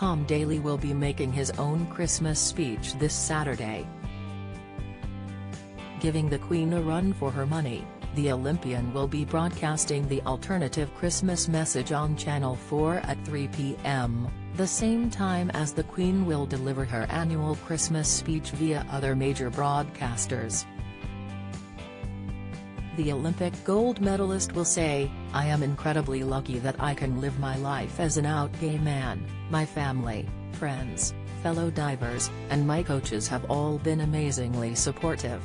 Tom Daley will be making his own Christmas speech this Saturday. Giving the Queen a run for her money, the Olympian will be broadcasting the alternative Christmas message on Channel 4 at 3 p.m., the same time as the Queen will deliver her annual Christmas speech via other major broadcasters. The Olympic gold medalist will say, I am incredibly lucky that I can live my life as an out gay man, my family, friends, fellow divers, and my coaches have all been amazingly supportive.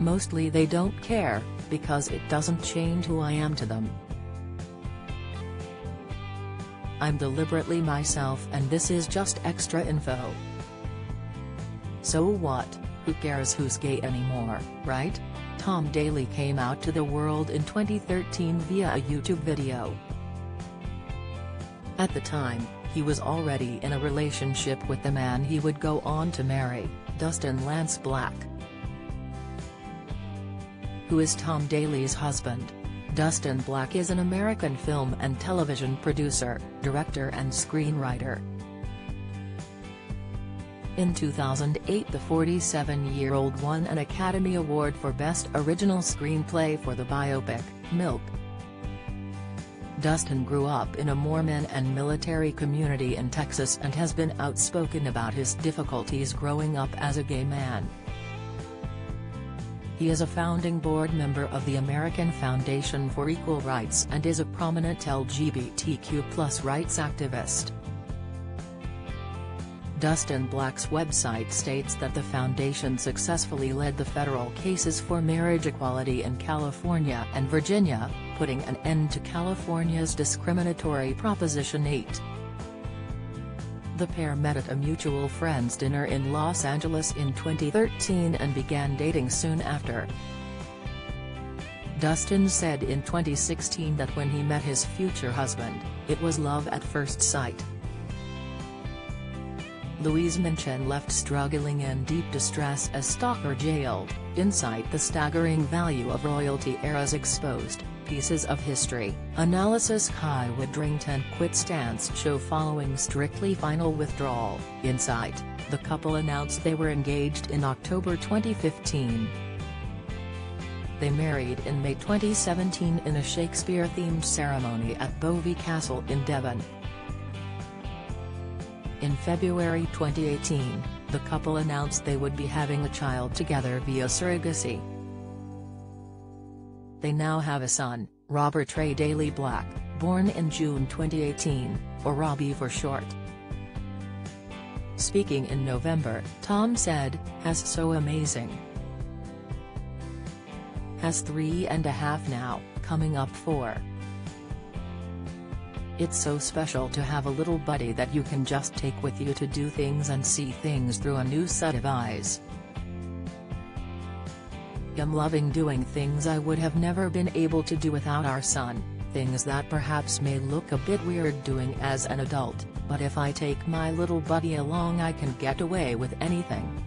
Mostly they don't care, because it doesn't change who I am to them. I'm deliberately myself and this is just extra info. So what, who cares who's gay anymore, right? Tom Daley came out to the world in 2013 via a YouTube video. At the time, he was already in a relationship with the man he would go on to marry, Dustin Lance Black who is Tom Daley's husband. Dustin Black is an American film and television producer, director and screenwriter. In 2008 the 47-year-old won an Academy Award for Best Original Screenplay for the biopic, Milk. Dustin grew up in a Mormon and military community in Texas and has been outspoken about his difficulties growing up as a gay man. He is a founding board member of the American Foundation for Equal Rights and is a prominent LGBTQ rights activist. Dustin Black's website states that the foundation successfully led the federal cases for marriage equality in California and Virginia, putting an end to California's discriminatory Proposition 8. The pair met at a mutual friend's dinner in Los Angeles in 2013 and began dating soon after. Dustin said in 2016 that when he met his future husband, it was love at first sight. Louise Minchin left struggling in deep distress as stalker jailed, Insight the staggering value of royalty eras exposed. Pieces of History, Analysis Kai Widdrington quit stance show following Strictly final withdrawal, Insight, the couple announced they were engaged in October 2015. They married in May 2017 in a Shakespeare-themed ceremony at Bovey Castle in Devon. In February 2018, the couple announced they would be having a child together via surrogacy. They now have a son, Robert Ray Daley Black, born in June 2018, or Robbie for short. Speaking in November, Tom said, has so amazing. Has three and a half now, coming up four. It's so special to have a little buddy that you can just take with you to do things and see things through a new set of eyes. I'm loving doing things I would have never been able to do without our son, things that perhaps may look a bit weird doing as an adult, but if I take my little buddy along I can get away with anything.